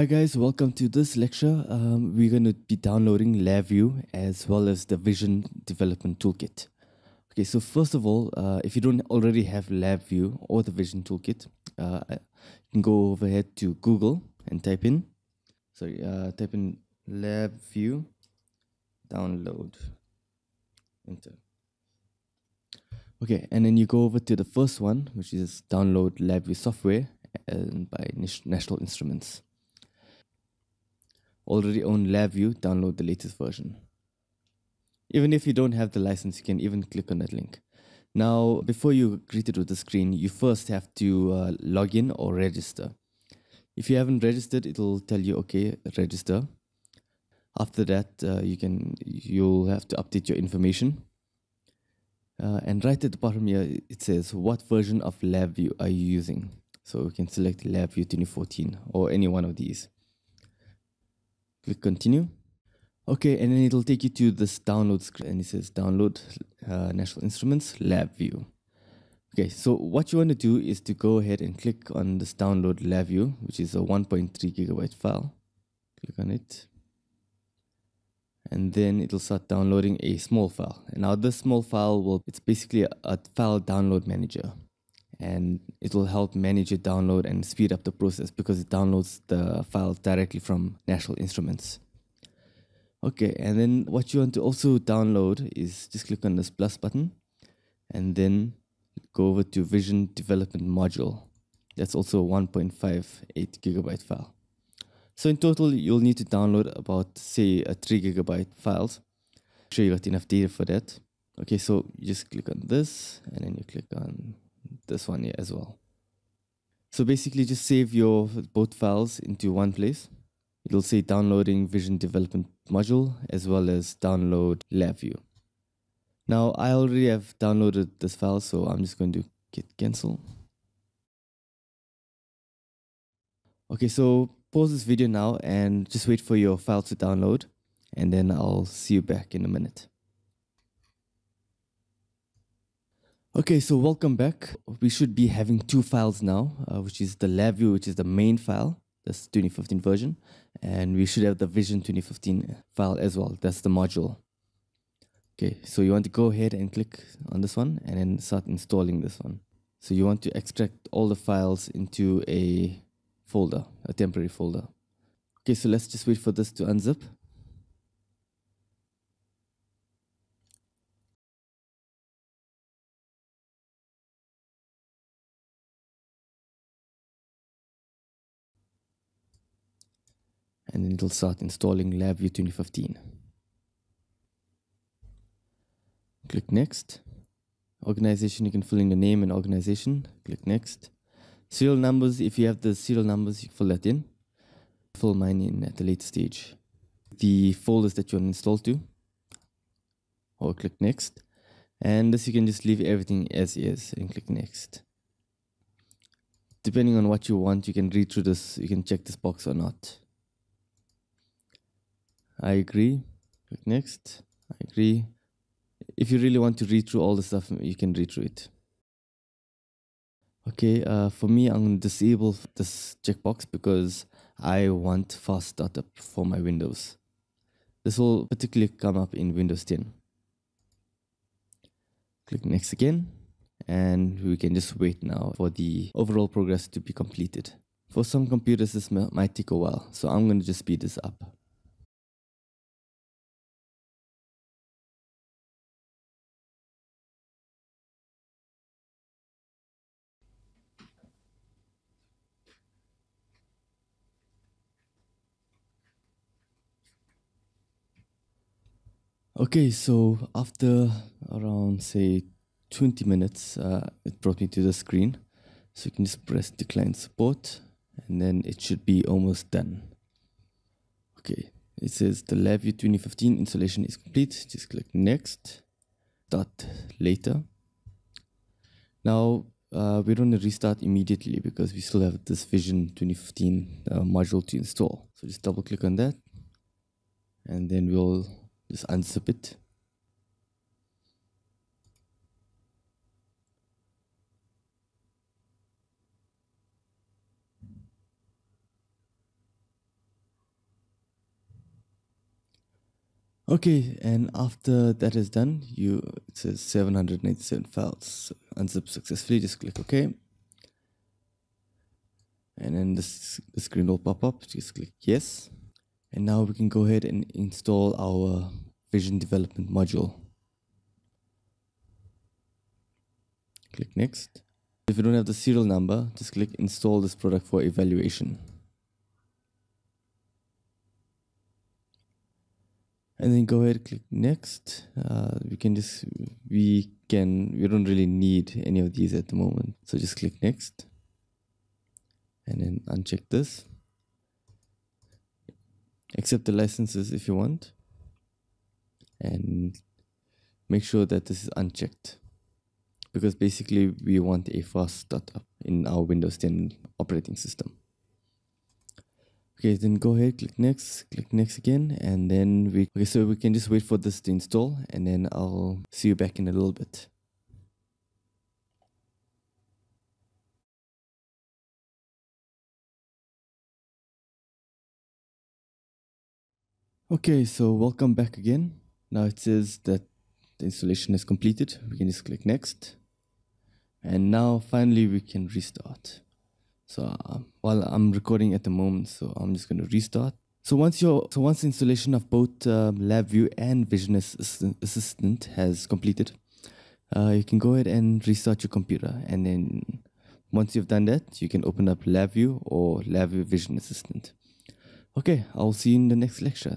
Hi guys, welcome to this lecture. Um, we're going to be downloading LabVIEW as well as the Vision Development Toolkit. Okay, so first of all, uh, if you don't already have LabVIEW or the Vision Toolkit, uh, you can go overhead to Google and type in, sorry, uh, type in LabVIEW download, enter. Okay, and then you go over to the first one, which is download LabVIEW software and by National Instruments. Already own LabVIEW, download the latest version. Even if you don't have the license, you can even click on that link. Now, before you greeted with the screen, you first have to uh, log in or register. If you haven't registered, it'll tell you, okay, register. After that, uh, you can you'll have to update your information. Uh, and right at the bottom here, it says what version of LabVIEW are you using. So you can select LabVIEW 2014 or any one of these. Click continue. Okay, and then it'll take you to this download screen and it says download uh, National Instruments LabVIEW. Okay, so what you want to do is to go ahead and click on this download LabVIEW, which is a 1.3 gigabyte file. Click on it. And then it'll start downloading a small file. And now this small file will, it's basically a, a file download manager and it will help manage your download and speed up the process because it downloads the file directly from National Instruments. Okay, and then what you want to also download is just click on this plus button and then go over to Vision Development Module. That's also a 1.58 gigabyte file. So in total, you'll need to download about, say, a 3 gigabyte files. Make sure you got enough data for that. Okay, so you just click on this and then you click on this one here as well. So basically just save your both files into one place. It'll say downloading Vision Development Module as well as download LabVIEW. Now I already have downloaded this file, so I'm just going to hit cancel. Okay, so pause this video now and just wait for your file to download and then I'll see you back in a minute. Okay, so welcome back. We should be having two files now, uh, which is the LabVIEW, which is the main file, that's 2015 version, and we should have the Vision 2015 file as well, that's the module. Okay, so you want to go ahead and click on this one and then start installing this one. So you want to extract all the files into a folder, a temporary folder. Okay, so let's just wait for this to unzip. And then it'll start installing LabVIEW 2015. Click next. Organization, you can fill in your name and organization. Click next. Serial numbers, if you have the serial numbers, you fill that in. Fill mine in at the later stage. The folders that you want to install to. Or click next. And this you can just leave everything as is and click next. Depending on what you want, you can read through this, you can check this box or not. I agree. Click next. I agree. If you really want to read through all the stuff, you can read through it. Okay, uh, for me, I'm going to disable this checkbox because I want fast startup for my Windows. This will particularly come up in Windows 10. Click next again, and we can just wait now for the overall progress to be completed. For some computers, this might take a while, so I'm going to just speed this up. Okay, so after around say 20 minutes, uh, it brought me to the screen. So you can just press decline support and then it should be almost done. Okay, it says the LabVIEW 2015 installation is complete. Just click next, start later. Now, uh, we don't restart immediately because we still have this Vision 2015 uh, module to install. So just double click on that and then we'll just unzip it. Okay, and after that is done, you it says 787 files unzip successfully. Just click OK, and then this the screen will pop up. Just click Yes. And now we can go ahead and install our Vision Development module. Click next. If you don't have the serial number, just click install this product for evaluation. and then go ahead click next uh, we can just we can we don't really need any of these at the moment so just click next and then uncheck this accept the licenses if you want and make sure that this is unchecked. Because basically we want a fast startup in our Windows 10 operating system. Okay then go ahead click next click next again and then we okay so we can just wait for this to install and then i'll see you back in a little bit okay so welcome back again now it says that the installation is completed we can just click next and now finally we can restart so uh, while I'm recording at the moment, so I'm just going to restart. So once your so once the installation of both um, LabVIEW and Vision Assistant, has completed, uh, you can go ahead and restart your computer. And then once you've done that, you can open up LabVIEW or LabVIEW Vision Assistant. Okay, I'll see you in the next lecture.